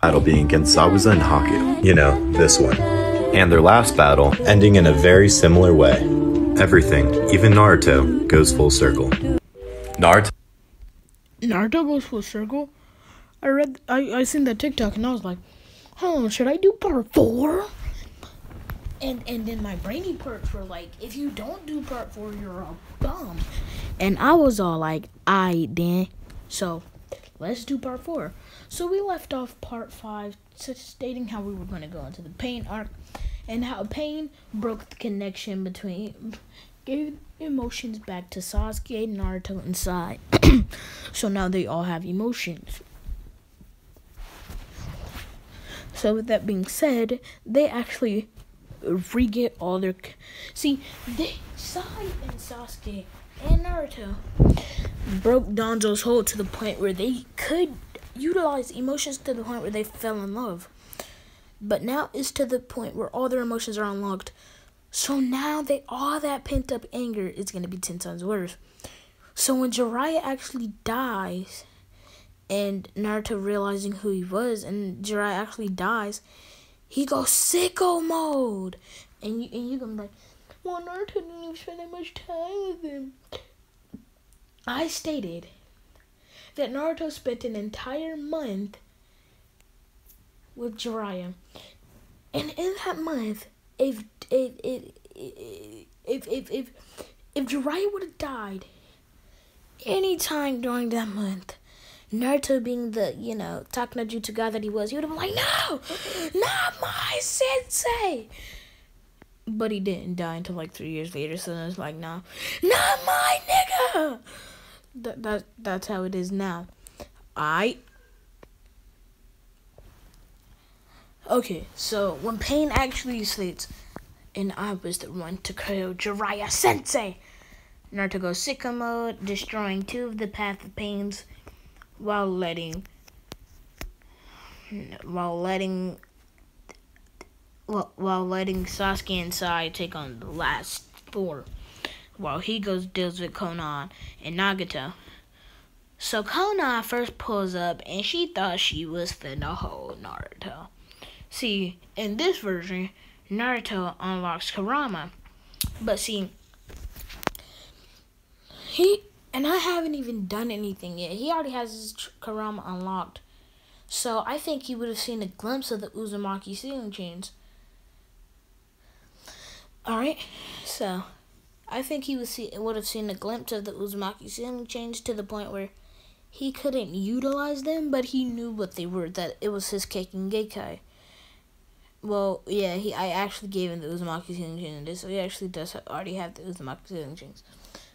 battle being against Zabuza and Haku. You know, this one. And their last battle, Ending in a very similar way. everything, even Naruto, goes full circle. Naruto Naruto goes full circle. I read, I, I seen that TikTok and I was like, oh, should I do part four? And and then my brainy parts were like, if you don't do part four, you're a bum. And I was all like, I then. So let's do part four. So we left off part five, stating how we were going to go into the pain arc, and how pain broke the connection between, gave emotions back to Sasuke, Naruto, and Sai. so now they all have emotions. So with that being said, they actually re-get all their. See, they Sai and Sasuke and Naruto broke Danzo's hold to the point where they could utilize emotions to the point where they fell in love. But now it's to the point where all their emotions are unlocked. So now they all that pent up anger is gonna be ten times worse. So when Jiraiya actually dies, and Naruto realizing who he was, and Jiraiya actually dies, he goes sicko mode, and you and you gonna be like, well Naruto didn't even spend that much time with him. I stated that Naruto spent an entire month with Jiraiya, and in that month, if if if if if if, if Jiraiya would have died any time during that month, Naruto being the, you know, Talk no Jutsu guy that he was, he would have been like, no, not my sensei. But he didn't die until like three years later, so it's like, no, not my nigga. That, that, that's how it is now. I. Okay, so when Pain actually states, and I was the one to kill Jiraiya Sensei, Naruto goes sicko mode, destroying two of the Path of Pains while letting while letting while, letting Sasuke and Sai take on the last four while he goes deals with Konan and Nagato. So Konan first pulls up and she thought she was finna hold Naruto. See, in this version, Naruto unlocks Kurama. But see, he and I haven't even done anything yet. He already has his Kurama unlocked. So I think he would have seen a glimpse of the Uzumaki sealing chains. Alright, so I think he would see would have seen a glimpse of the Uzumaki sealing chains to the point where he couldn't utilize them, but he knew what they were, that it was his Kekkei Genkai. Well, yeah, he I actually gave him the Uzumaki sealing chains so he actually does already have the Uzumaki sealing chains.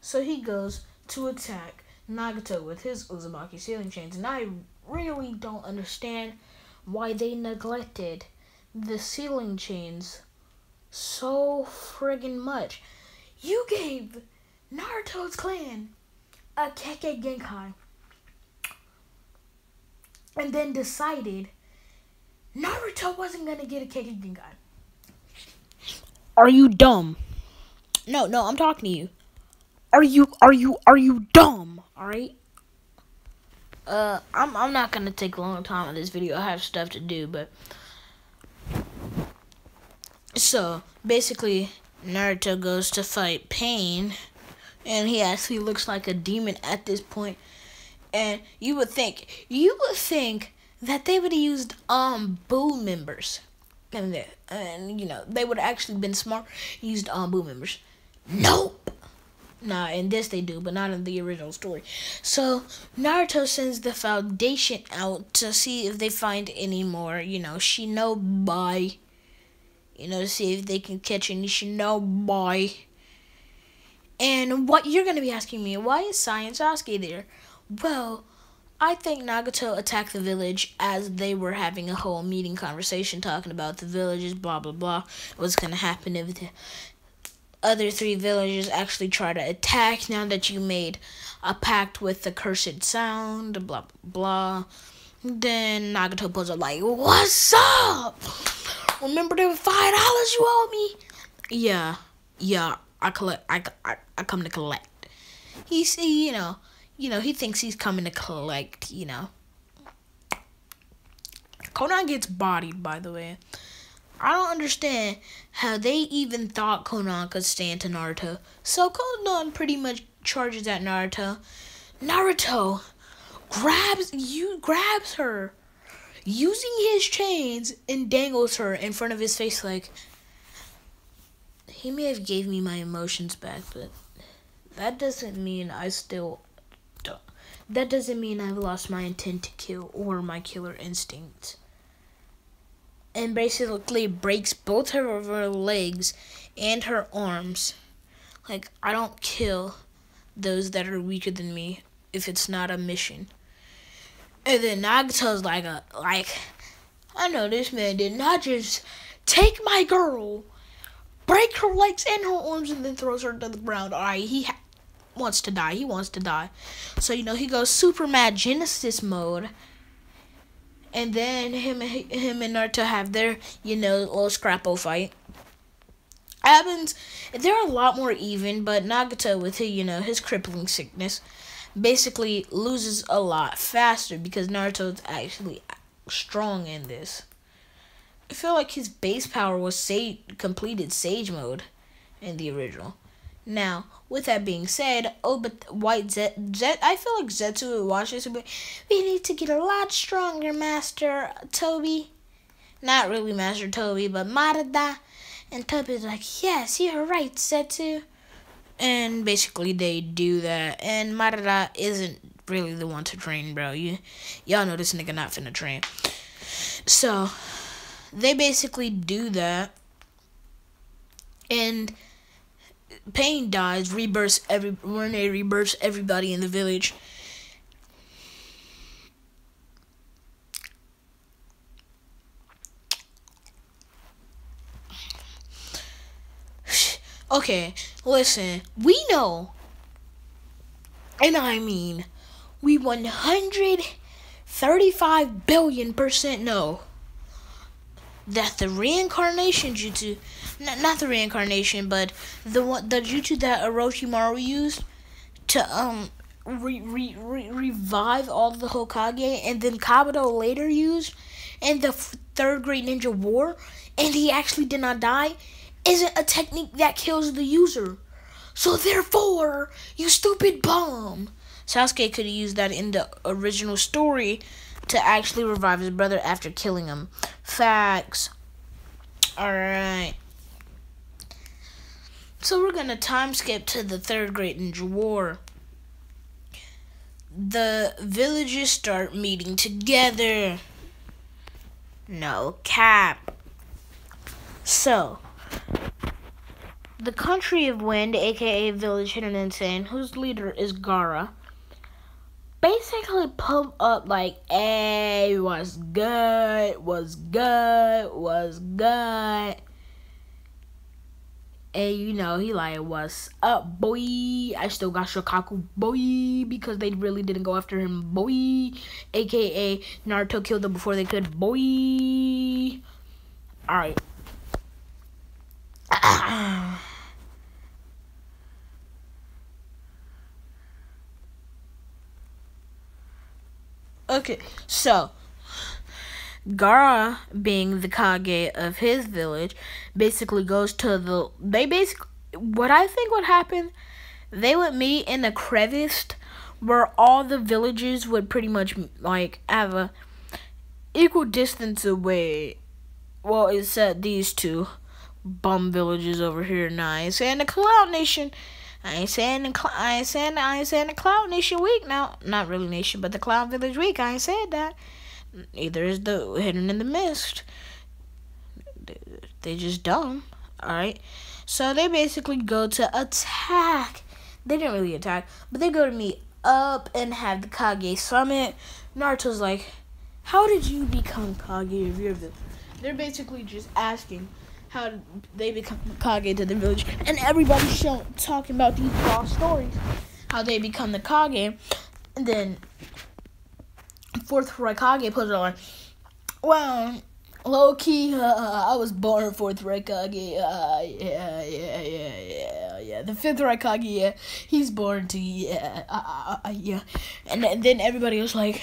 So he goes to attack Nagato with his Uzumaki sealing chains, and I really don't understand why they neglected the sealing chains so friggin' much. You gave Naruto's clan a Kekkei Genkai, and then decided Naruto wasn't gonna get a Kekkei Genkai. Are you dumb? No, no, I'm talking to you. Are you are you are you dumb? All right. Uh, I'm I'm not gonna take a long time on this video. I have stuff to do, but so basically, Naruto goes to fight Pain, and he actually looks like a demon at this point. And you would think you would think that they would have used um Boo members, and they- and you know they would have actually been smart used um Boo members. Nope. Nah, in this they do, but not in the original story. So Naruto sends the Foundation out to see if they find any more, you know, Shinobi. You know, to see if they can catch any Shinobi. And what you're gonna be asking me, why is Science Sasuke there? Well, I think Nagato attacked the village as they were having a whole meeting conversation talking about the villages, blah blah blah. What's gonna happen if the other three villagers actually try to attack now that you made a pact with the cursed sound, blah blah blah. Then Nagato pulls up like, What's up? Remember the five dollars you owe me? Yeah, yeah, I collect I, I, I come to collect. He see, you know, you know, he thinks he's coming to collect, you know. Konan gets bodied, by the way. I don't understand how they even thought Konan could stand to Naruto. So Konan pretty much charges at Naruto. Naruto grabs you grabs her using his chains and dangles her in front of his face like he may have gave me my emotions back, but that doesn't mean I still don't that doesn't mean I've lost my intent to kill or my killer instinct and basically breaks both of her legs and her arms. Like, I don't kill those that are weaker than me if it's not a mission. And then Nagato's like a like I know this man did not just take my girl, break her legs and her arms, and then throws her to the ground. All right, he ha- wants to die. He wants to die. So you know he goes super mad Genesis mode and then him him and Naruto have their you know little scrapple fight. Happens, they're a lot more even, but Nagato with his, you know his crippling sickness, basically loses a lot faster because Naruto's actually strong in this. I feel like his base power was sage completed Sage mode in the original. Now, with that being said, oh, but White Zet, Zet, I feel like Zetsu would watch this and be, we need to get a lot stronger, Master Toby. Not really Master Toby, but Madara. And Toby's like, yes, you're right, Zetsu. And basically they do that. And Madara isn't really the one to train, bro. You, y'all know this nigga not finna train. So, they basically do that. And Pain dies, rebirths every Rene rebirths everybody in the village. Okay, listen, we know, and I mean, we 135 billion percent know that the reincarnation jutsu not, not the reincarnation, but the the jutsu that Orochimaru used to um re, re, re, revive all the Hokage, and then Kabuto later used in the third Great Ninja War, and he actually did not die, isn't a technique that kills the user. So therefore, you stupid bum. Sasuke could have used that in the original story to actually revive his brother after killing him. Facts. Alright. So we're gonna time skip to the third Great Ninja War. The villages start meeting together. No cap. So, the country of wind, aka Village Hidden Insane, whose leader is Gaara, basically pump up like, hey, what's good, what's good, what's good. And you know, he like, what's up, boy? I still got Shukaku, boy, because they really didn't go after him, boy. AKA, Naruto killed them before they could, boy. Alright. okay, so Gaara, being the Kage of his village, basically goes to the. They basically. What I think would happen, they would meet in a crevice where all the villages would pretty much, like, have a equal distance away. Well, said these two bum villages over here. Now, I ain't saying the Cloud Nation. I ain't saying the I ain't saying I ain't saying the Cloud Nation week now. Not really Nation, but the Cloud Village week. I ain't said that. Neither is the hidden in the mist. They just dumb. Alright. So they basically go to attack. They didn't really attack, but they go to meet up and have the Kage summit. Naruto's like, How did you become Kage of your village? They're basically just asking how they become Kage to the village. And everybody's show, talking about these lost stories. How they become the Kage. And then fourth Raikage put it on. Well, low key, uh, I was born fourth Raikage. Uh, yeah, yeah, yeah, yeah, yeah. The fifth Raikage, yeah, he's born to yeah, uh, uh, uh, yeah. And then everybody was like,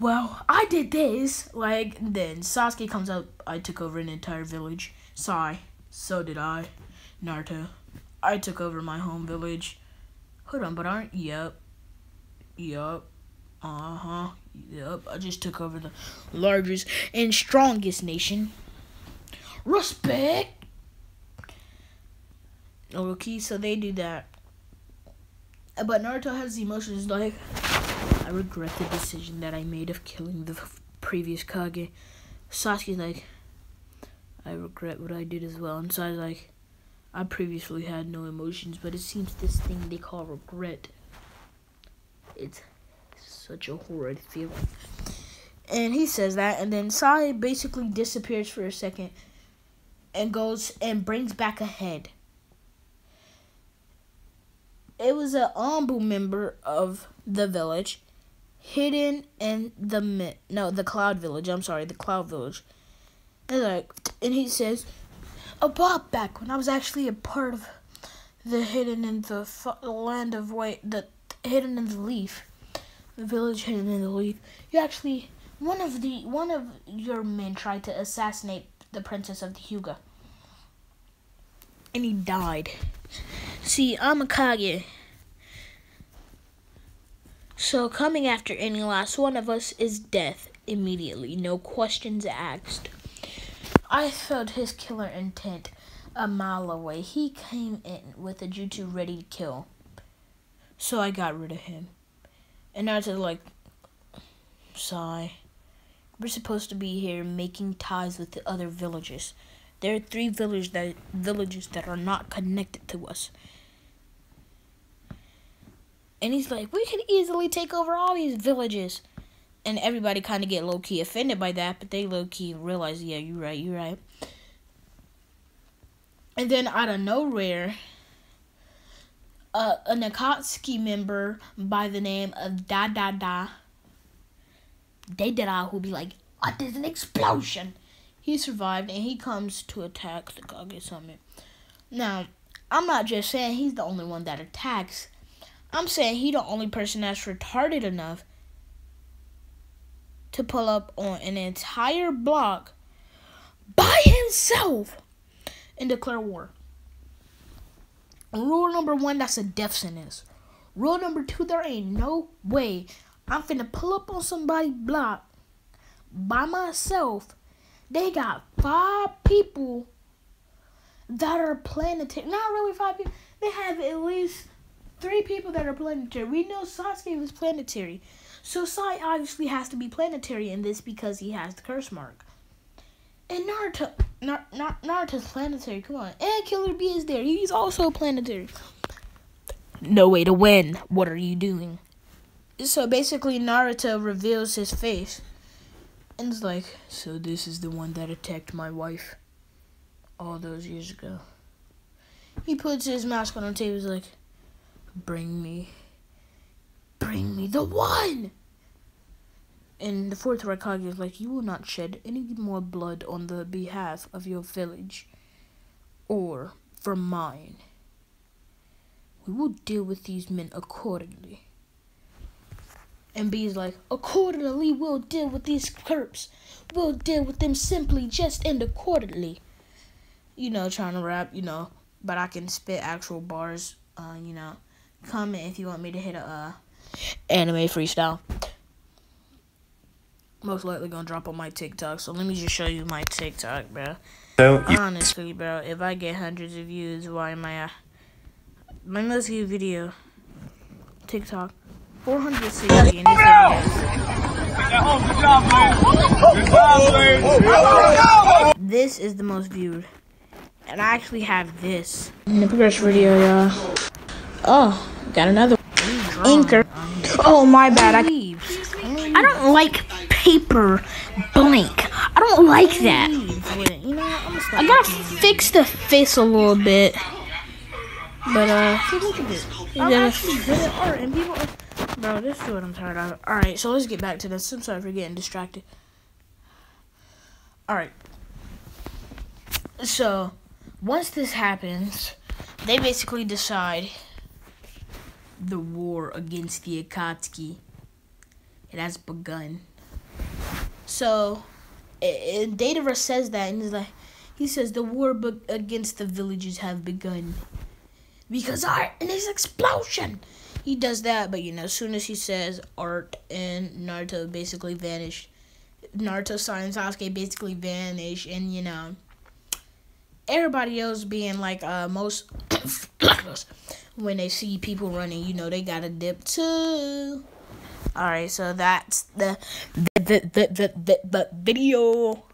well, I did this. Like, then Sasuke comes up, I took over an entire village. Sai, so did I. Naruto, I took over my home village. Hold on, but aren't, yep. Yup. Uh huh. Yep. I just took over the largest and strongest nation. Respect. Okay, so they do that. But Naruto has the emotions like, regret the decision that I made of killing the previous Kage. Sasuke's like, I regret what I did as well. And Sai's like, I previously had no emotions, but it seems this thing they call regret it's such a horrid feeling. And he says that, and then Sai basically disappears for a second and goes and brings back a head. It was an Anbu member of the village, hidden in the no the Cloud Village. I'm sorry, the Cloud Village. And like, and he says, a while back when I was actually a part of the hidden in the land of white, the hidden in the leaf, the village hidden in the leaf. You actually one of the one of your men tried to assassinate the princess of the Hyuga and he died. See, I'm a Kage. So coming after any last one of us is death immediately, no questions asked. I felt his killer intent a mile away. He came in with a jutsu ready to kill. So I got rid of him. And now it's like, sigh. We're supposed to be here making ties with the other villages. There are three villages that villages that are not connected to us. And he's like, we could easily take over all these villages. And everybody kind of get low key offended by that, but they low key realize, yeah, you're right, you're right. And then out of nowhere, uh, a Akatsuki member by the name of Da Da Da. Deidara who be like, oh, there's an explosion. He survived and he comes to attack the Kage Summit. Now, I'm not just saying he's the only one that attacks. I'm saying he the only person that's retarded enough to pull up on an entire block by himself and declare war. Rule number one, that's a death sentence. Rule number two, there ain't no way I'm finna pull up on somebody block by myself. They got five people that are planetary. Not really five people. They have at least three people that are planetary. We know Sasuke was planetary. So Sai obviously has to be planetary in this because he has the curse mark. And Naruto, Nar- Nar- Naruto's planetary. Come on, and Killer Bee is there. He's also planetary. No way to win. What are you doing? So basically, Naruto reveals his face, and it's like, so this is the one that attacked my wife all those years ago. He puts his mask on the table. He's like, bring me, bring me the one. And the fourth Raikage is like, You will not shed any more blood on the behalf of your village or for mine. We will deal with these men accordingly. And B is like, Accordingly, we'll deal with these curps. We'll deal with them simply, just and accordingly. You know, trying to rap, you know, but I can spit actual bars. Uh, you know, comment if you want me to hit a uh, anime freestyle most likely gonna drop on my TikTok. So let me just show you my TikTok, bro. So honestly, bro, if I get hundreds of views, why am I? Uh, my most viewed video, TikTok, 460 in this video. This is the most viewed, and I actually have this in the progress video, y'all. Oh, got another anchor. Oh my bad. I I don't like paper blank. I don't like that. I gotta fix the face a little bit. But uh, look at this. I'm actually good at art, and people. Bro, this is what I'm tired of. All right, so let's get back to this. I'm sorry for getting distracted. All right. So, once this happens, they basically decide the war against the Akatsuki. It has begun. So, it, Deidara says that, and he's like, he says the war against the villages have begun because art and his explosion. He does that, but you know, as soon as he says art and Naruto basically vanish, Naruto, Sasuke, and Sasuke basically vanish, and you know, everybody else being like uh most when they see people running, you know, they got to dip too. All right, so that's the the the the, the, the video.